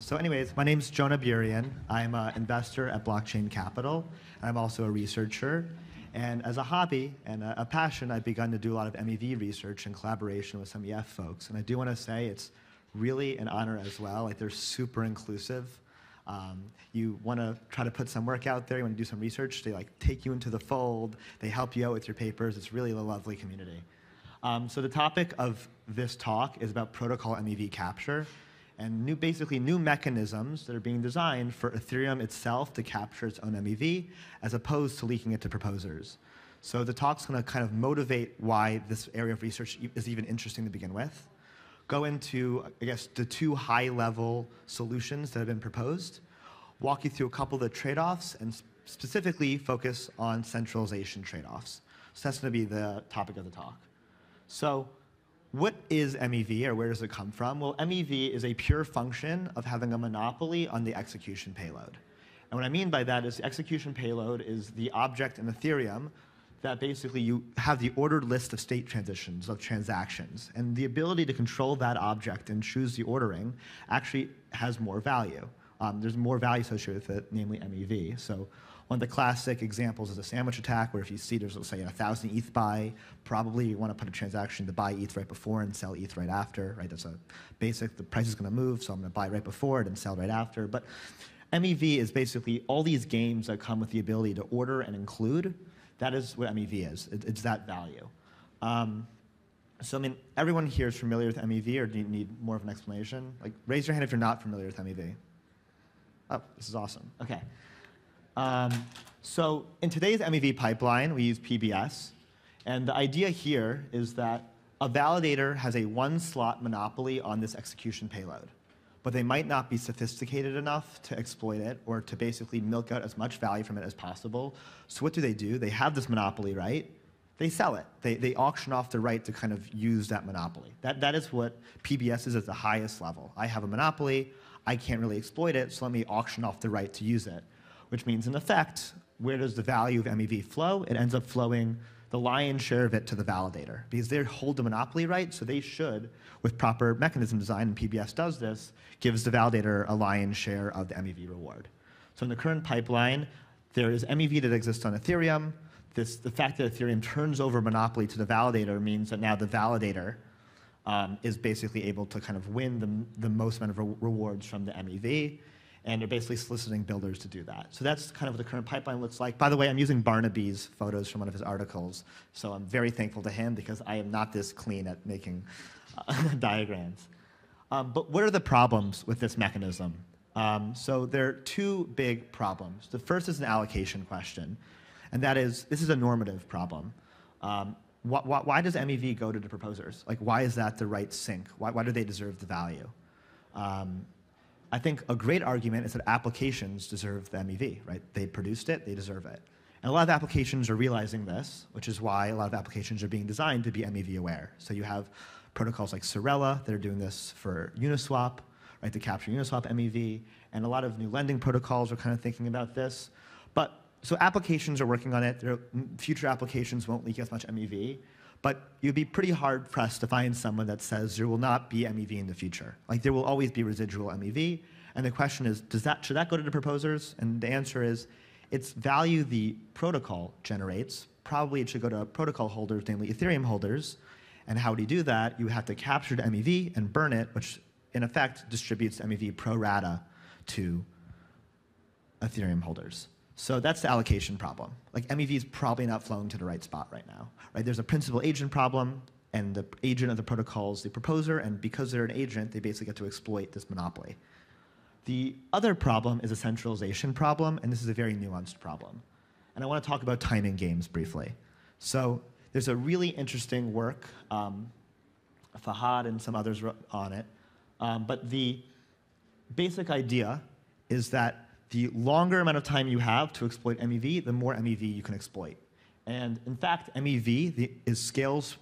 So anyways, my name's Jonah Burian. I'm an investor at Blockchain Capital. I'm also a researcher. And as a hobby and a, a passion, I've begun to do a lot of MEV research in collaboration with some EF folks. And I do want to say it's really an honor as well. Like they're super inclusive. Um, you want to try to put some work out there, you want to do some research, they like take you into the fold, they help you out with your papers. It's really a lovely community. Um, so the topic of this talk is about protocol MEV capture and new, basically new mechanisms that are being designed for Ethereum itself to capture its own MEV as opposed to leaking it to proposers. So the talk's going to kind of motivate why this area of research is even interesting to begin with. Go into, I guess, the two high-level solutions that have been proposed. Walk you through a couple of the trade-offs and specifically focus on centralization trade-offs. So that's going to be the topic of the talk. So what is MEV or where does it come from? Well, MEV is a pure function of having a monopoly on the execution payload. And what I mean by that is the execution payload is the object in Ethereum that basically you have the ordered list of state transitions, of transactions. And the ability to control that object and choose the ordering actually has more value. Um, there's more value associated with it, namely MEV. So one of the classic examples is a sandwich attack, where if you see there's, let's say, a 1,000 ETH buy, probably you want to put a transaction to buy ETH right before and sell ETH right after, right? That's a basic, the price is going to move, so I'm going to buy right before it and sell right after. But MEV is basically all these games that come with the ability to order and include. That is what MEV is. It, it's that value. Um, so, I mean, everyone here is familiar with MEV, or do you need more of an explanation? Like, raise your hand if you're not familiar with MEV. Oh, this is awesome. Okay. Um, so in today's MEV pipeline, we use PBS. And the idea here is that a validator has a one slot monopoly on this execution payload. But they might not be sophisticated enough to exploit it or to basically milk out as much value from it as possible. So what do they do? They have this monopoly right. They sell it. They, they auction off the right to kind of use that monopoly. That, that is what PBS is at the highest level. I have a monopoly. I can't really exploit it, so let me auction off the right to use it which means in effect, where does the value of MEV flow? It ends up flowing the lion's share of it to the validator because they hold the monopoly right, so they should, with proper mechanism design, and PBS does this, gives the validator a lion's share of the MEV reward. So in the current pipeline, there is MEV that exists on Ethereum. This, the fact that Ethereum turns over monopoly to the validator means that now the validator um, is basically able to kind of win the, the most amount of re rewards from the MEV and they're basically soliciting builders to do that. So that's kind of what the current pipeline looks like. By the way, I'm using Barnaby's photos from one of his articles, so I'm very thankful to him because I am not this clean at making uh, diagrams. Um, but what are the problems with this mechanism? Um, so there are two big problems. The first is an allocation question, and that is, this is a normative problem. Um, wh wh why does MEV go to the proposers? Like, why is that the right sink? Why, why do they deserve the value? I think a great argument is that applications deserve the MEV, right? They produced it, they deserve it. And a lot of applications are realizing this, which is why a lot of applications are being designed to be MEV aware. So you have protocols like Sorella that are doing this for Uniswap, right, to capture Uniswap MEV, and a lot of new lending protocols are kind of thinking about this. So applications are working on it. There, future applications won't leak as much MEV, but you'd be pretty hard pressed to find someone that says there will not be MEV in the future. Like there will always be residual MEV. And the question is, does that, should that go to the proposers? And the answer is, it's value the protocol generates. Probably it should go to protocol holders, namely Ethereum holders. And how do you do that? You have to capture the MEV and burn it, which in effect distributes MEV pro rata to Ethereum holders. So that's the allocation problem. Like MEV is probably not flowing to the right spot right now. Right? There's a principal agent problem, and the agent of the protocol is the proposer, and because they're an agent, they basically get to exploit this monopoly. The other problem is a centralization problem, and this is a very nuanced problem. And I want to talk about timing games briefly. So there's a really interesting work, um, Fahad and some others on it, um, but the basic idea is that the longer amount of time you have to exploit MEV, the more MEV you can exploit. And in fact, MEV the, is scales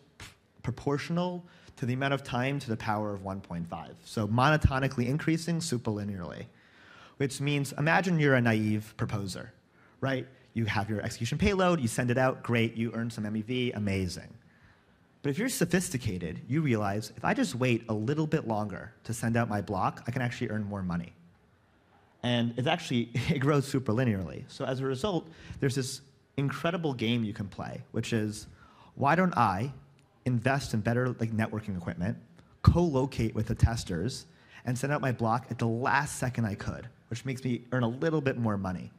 proportional to the amount of time to the power of 1.5. So monotonically increasing superlinearly, which means imagine you're a naive proposer, right? You have your execution payload, you send it out, great, you earn some MEV, amazing. But if you're sophisticated, you realize if I just wait a little bit longer to send out my block, I can actually earn more money And it actually it grows super linearly. So as a result, there's this incredible game you can play, which is why don't I invest in better like networking equipment, co-locate with the testers, and send out my block at the last second I could, which makes me earn a little bit more money.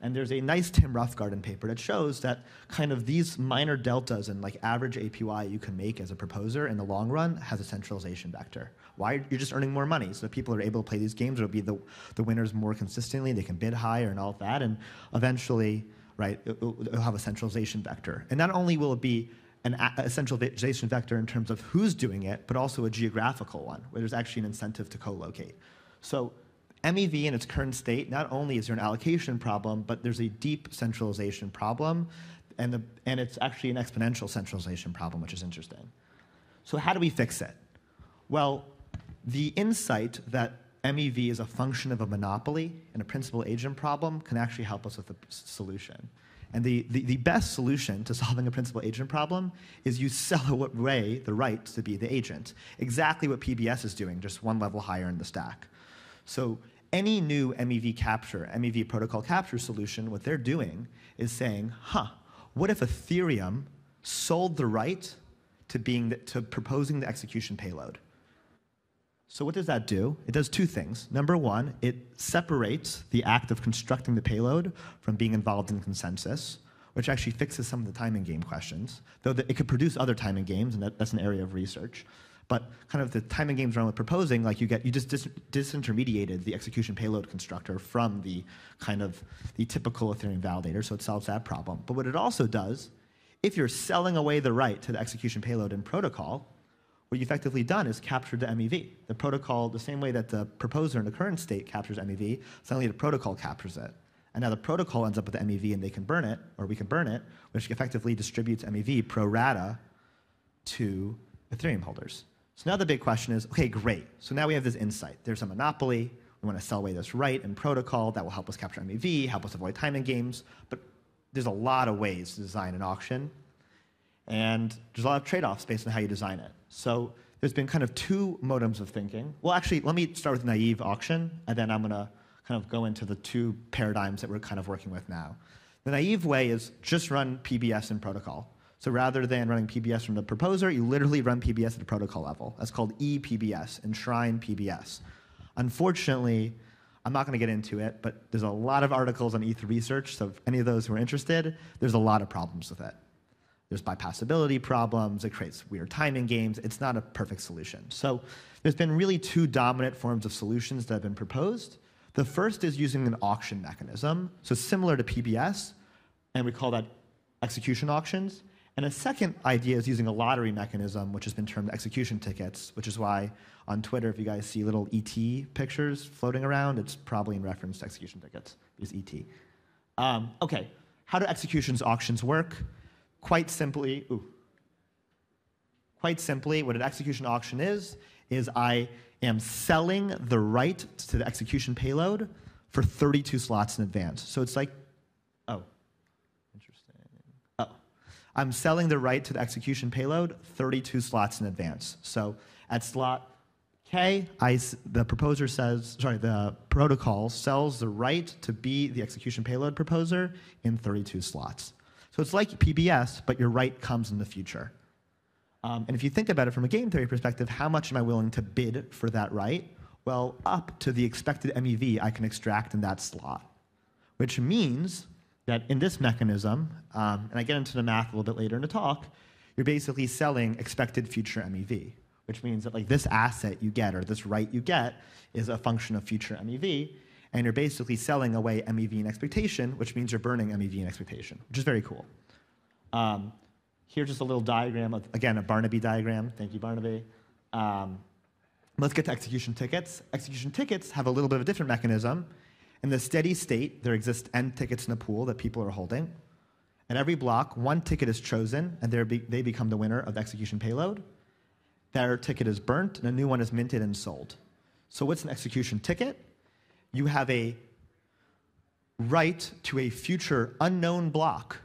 And there's a nice Tim Roughgarden paper that shows that kind of these minor deltas in like average APY you can make as a proposer in the long run has a centralization vector. Why? You're just earning more money. So people are able to play these games. It'll be the, the winners more consistently. They can bid higher and all of that. And eventually, right, it'll, it'll have a centralization vector. And not only will it be an, a centralization vector in terms of who's doing it, but also a geographical one, where there's actually an incentive to co-locate. So MEV in its current state, not only is there an allocation problem, but there's a deep centralization problem, and, the, and it's actually an exponential centralization problem, which is interesting. So how do we fix it? Well, the insight that MEV is a function of a monopoly and a principal agent problem can actually help us with the solution. And the, the, the, best solution to solving a principal agent problem is you sell away the right to be the agent. Exactly what PBS is doing, just one level higher in the stack. So any new MEV capture, MEV protocol capture solution, what they're doing is saying, huh, what if Ethereum sold the right to, being the, to proposing the execution payload? So what does that do? It does two things. Number one, it separates the act of constructing the payload from being involved in consensus, which actually fixes some of the timing game questions, though it could produce other timing games, and that, that's an area of research. But kind of the timing games around with proposing, like you get, you just dis disintermediated the execution payload constructor from the kind of the typical Ethereum validator, so it solves that problem. But what it also does, if you're selling away the right to the execution payload in protocol, what you've effectively done is captured the MEV. The protocol, the same way that the proposer in the current state captures MEV, suddenly the protocol captures it. And now the protocol ends up with the MEV and they can burn it, or we can burn it, which effectively distributes MEV pro rata to Ethereum holders. So now the big question is, okay, great. So now we have this insight. There's a monopoly. We want to sell away this right and protocol that will help us capture MEV, help us avoid timing games. But there's a lot of ways to design an auction. And there's a lot of trade-offs based on how you design it. So there's been kind of two modems of thinking. Well, actually, let me start with naive auction, and then I'm going to kind of go into the two paradigms that we're kind of working with now. The naive way is just run PBS and protocol. So rather than running PBS from the proposer, you literally run PBS at the protocol level. That's called ePBS, Enshrine PBS. Unfortunately, I'm not going to get into it, but there's a lot of articles on ETH research, so if any of those who are interested, there's a lot of problems with it. There's bypassability problems, it creates weird timing games, it's not a perfect solution. So there's been really two dominant forms of solutions that have been proposed. The first is using an auction mechanism, so similar to PBS, and we call that execution auctions. And a second idea is using a lottery mechanism, which has been termed execution tickets, which is why on Twitter, if you guys see little ET pictures floating around, it's probably in reference to execution tickets, Use ET. Um, okay, how do executions auctions work? Quite simply, ooh, quite simply, what an execution auction is, is I am selling the right to the execution payload for 32 slots in advance. So it's like I'm selling the right to the execution payload 32 slots in advance. So at slot K, I, the proposer says, sorry, the protocol sells the right to be the execution payload proposer in 32 slots. So it's like PBS, but your right comes in the future. Um, and if you think about it from a game theory perspective, how much am I willing to bid for that right? Well, up to the expected MEV I can extract in that slot, which means that in this mechanism, um, and I get into the math a little bit later in the talk, you're basically selling expected future MEV, which means that like this asset you get or this right you get is a function of future MEV, and you're basically selling away MEV and expectation, which means you're burning MEV and expectation, which is very cool. Um, here's just a little diagram, of, again, a Barnaby diagram. Thank you, Barnaby. Um, let's get to execution tickets. Execution tickets have a little bit of a different mechanism. In the steady state, there exist n tickets in the pool that people are holding. At every block, one ticket is chosen, and be, they become the winner of the execution payload. Their ticket is burnt, and a new one is minted and sold. So what's an execution ticket? You have a right to a future unknown block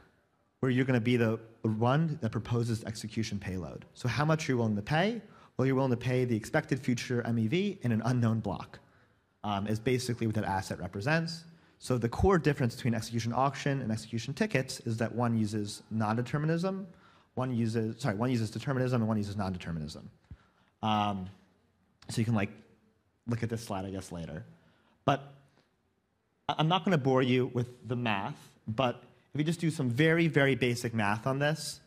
where you're going to be the one that proposes execution payload. So how much are you willing to pay? Well, you're willing to pay the expected future MEV in an unknown block. Um, is basically what that asset represents. So the core difference between execution auction and execution tickets is that one uses non-determinism, one uses sorry, one uses determinism and one uses non-determinism. Um, so you can like look at this slide, I guess, later. But I'm not going to bore you with the math, but if you just do some very, very basic math on this,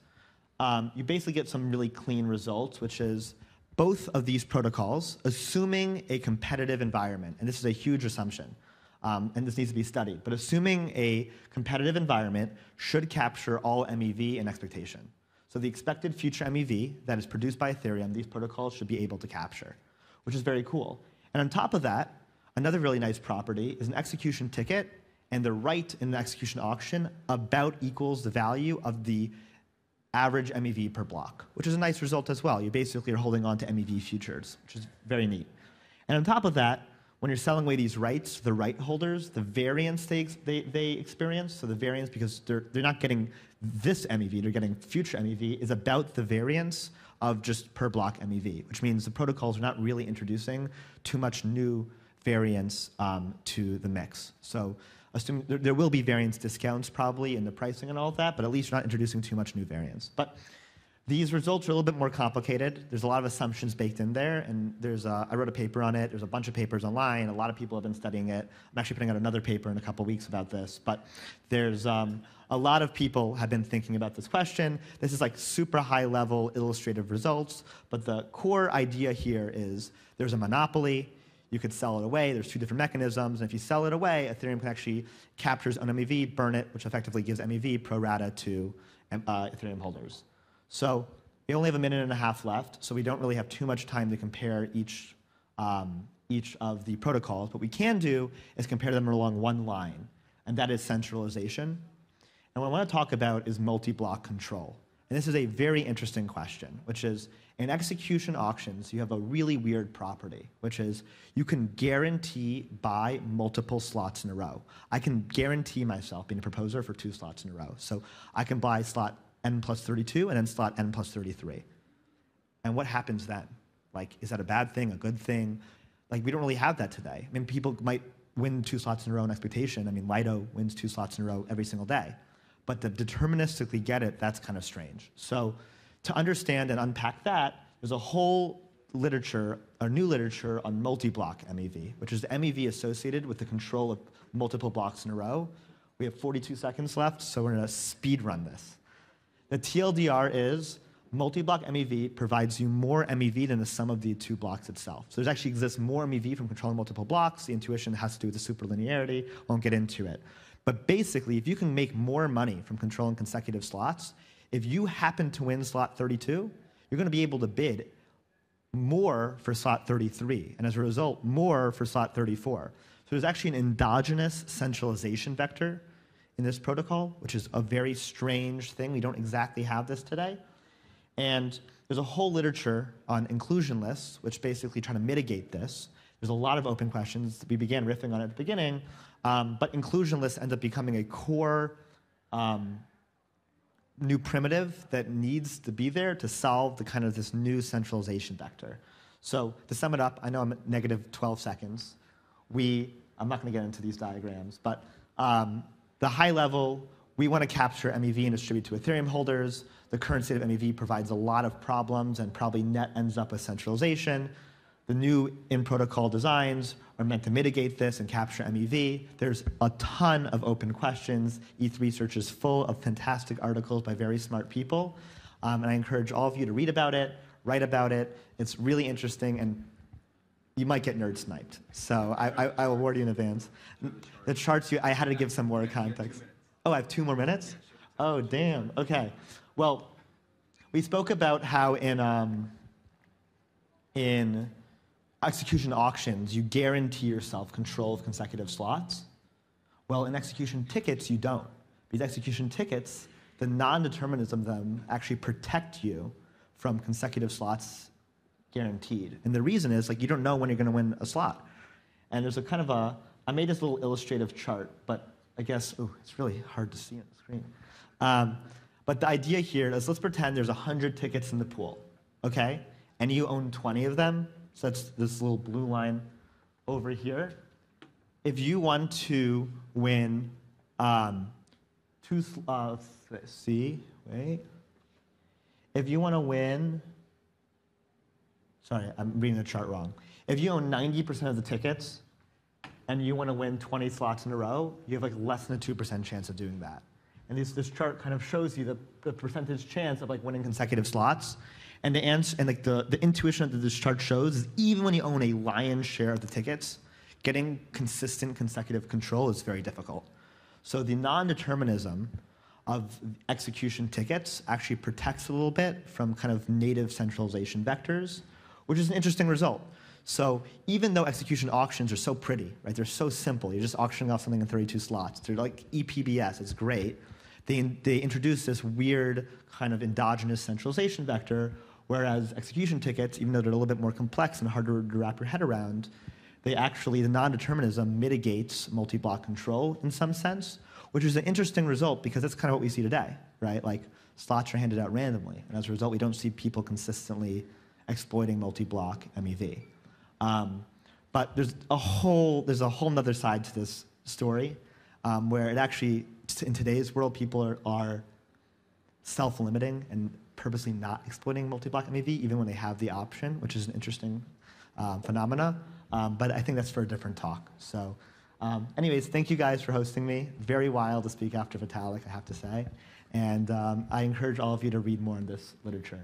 um, you basically get some really clean results, which is both of these protocols, assuming a competitive environment, and this is a huge assumption, um, and this needs to be studied, but assuming a competitive environment should capture all MEV and expectation. So the expected future MEV that is produced by Ethereum, these protocols should be able to capture, which is very cool. And on top of that, another really nice property is an execution ticket and the right in the execution auction about equals the value of the average MEV per block, which is a nice result as well. You basically are holding on to MEV futures, which is very neat. And on top of that, when you're selling away these rights the right holders, the variance they, they, they experience, so the variance because they're, they're not getting this MEV, they're getting future MEV, is about the variance of just per block MEV, which means the protocols are not really introducing too much new variance um, to the mix. So assuming there, there, will be variance discounts probably in the pricing and all of that, but at least you're not introducing too much new variance. But these results are a little bit more complicated. There's a lot of assumptions baked in there, and there's a, I wrote a paper on it. There's a bunch of papers online. A lot of people have been studying it. I'm actually putting out another paper in a couple weeks about this. But there's um, a lot of people have been thinking about this question. This is like super high level illustrative results, but the core idea here is there's a monopoly. You could sell it away. There's two different mechanisms. And if you sell it away, Ethereum can actually capture its own MEV, burn it, which effectively gives MEV pro rata to um, uh, Ethereum holders. So we only have a minute and a half left, so we don't really have too much time to compare each, um, each of the protocols. What we can do is compare them along one line, and that is centralization. And what I want to talk about is multi-block control. And this is a very interesting question, which is in execution auctions, you have a really weird property, which is you can guarantee buy multiple slots in a row. I can guarantee myself being a proposer for two slots in a row. So I can buy slot n plus 32 and then slot n plus 33. And what happens then? Like, is that a bad thing, a good thing? Like, we don't really have that today. I mean, people might win two slots in a row in expectation. I mean, Lido wins two slots in a row every single day. But to deterministically get it, that's kind of strange. So to understand and unpack that, there's a whole literature, a new literature on multi-block MEV, which is the MEV associated with the control of multiple blocks in a row. We have 42 seconds left, so we're to speed run this. The TLDR is multi-block MEV provides you more MEV than the sum of the two blocks itself. So there actually exists more MEV from controlling multiple blocks. The intuition has to do with the superlinearity. Won't get into it. But basically, if you can make more money from controlling consecutive slots, if you happen to win slot 32, you're going to be able to bid more for slot 33, and as a result, more for slot 34. So there's actually an endogenous centralization vector in this protocol, which is a very strange thing. We don't exactly have this today. And there's a whole literature on inclusion lists, which basically try to mitigate this. There's a lot of open questions. We began riffing on it at the beginning, um, but inclusion lists end up becoming a core um, new primitive that needs to be there to solve the kind of this new centralization vector. So to sum it up, I know I'm at negative 12 seconds. We, I'm not going to get into these diagrams, but um, the high level, we want to capture MEV and distribute to Ethereum holders. The current state of MEV provides a lot of problems and probably net ends up with centralization. The new in-protocol designs are meant to mitigate this and capture MEV. There's a ton of open questions. ETH Research is full of fantastic articles by very smart people. Um, and I encourage all of you to read about it, write about it. It's really interesting, and you might get nerd sniped. So I, I, I will warn you in advance. The charts, you, I had to give some more context. Oh, I have two more minutes? Oh, damn. Okay. Well, we spoke about how in, um, in execution auctions, you guarantee yourself control of consecutive slots. Well, in execution tickets, you don't. These execution tickets, the non-determinism of them actually protect you from consecutive slots guaranteed. And the reason is like you don't know when you're going to win a slot. And there's a kind of a I made this little illustrative chart, but I guess oh, it's really hard to see on the screen. Um, but the idea here is let's pretend there's 100 tickets in the pool, okay? And you own 20 of them. So that's this little blue line over here, if you want to win um, two, uh, let's see, wait. If you want to win, sorry, I'm reading the chart wrong. If you own 90% of the tickets and you want to win 20 slots in a row, you have like less than a 2% chance of doing that. And this, this chart kind of shows you the, the percentage chance of like winning consecutive slots. And the answer, and like the, the intuition that this chart shows is even when you own a lion's share of the tickets, getting consistent consecutive control is very difficult. So the non-determinism of execution tickets actually protects a little bit from kind of native centralization vectors, which is an interesting result. So even though execution auctions are so pretty, right? They're so simple. You're just auctioning off something in 32 slots. They're like EPBS. It's great. They, they introduce this weird kind of endogenous centralization vector, whereas execution tickets, even though they're a little bit more complex and harder to wrap your head around, they actually, the non-determinism mitigates multi-block control in some sense, which is an interesting result because that's kind of what we see today, right? Like slots are handed out randomly, and as a result, we don't see people consistently exploiting multi-block MEV. Um, but there's a whole there's a whole other side to this story, um, where it actually in today's world people are, are self-limiting and purposely not exploiting multi-block MEV even when they have the option, which is an interesting um, phenomena. Um, but I think that's for a different talk. So, um, anyways, thank you guys for hosting me. Very wild to speak after Vitalik, I have to say. And um, I encourage all of you to read more in this literature.